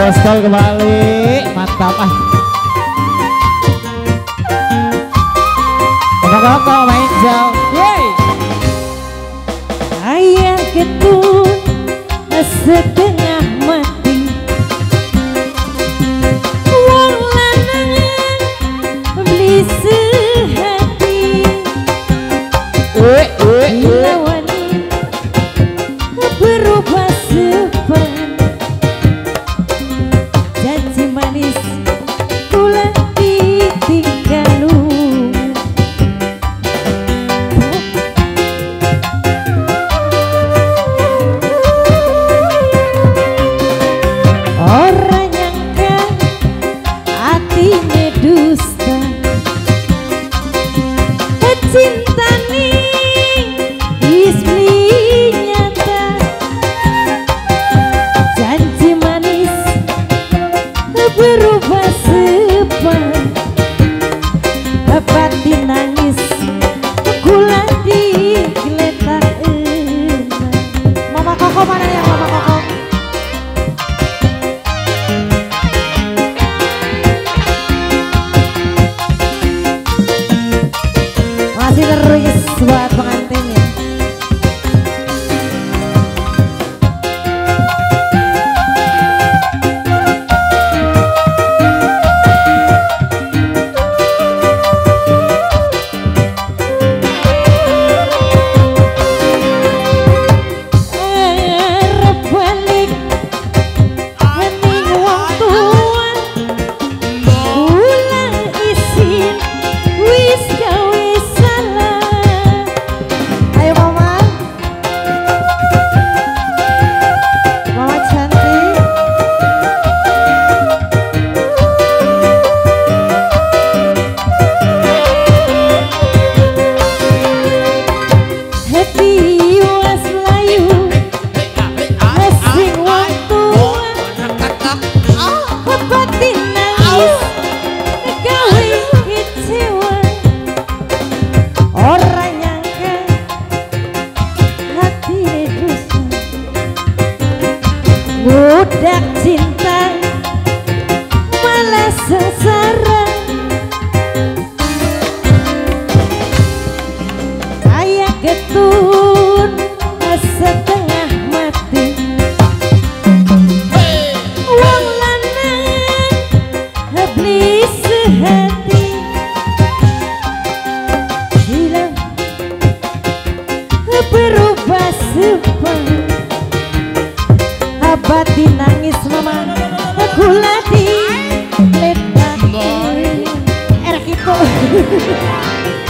Bostol kembali. Mantap ah. Kenapa main jauh Yeay. Ayah ketun setengah mati. Wong lanangan beli sehati. Eh. berubah. Jumpa Abadi nangis mama. Erkito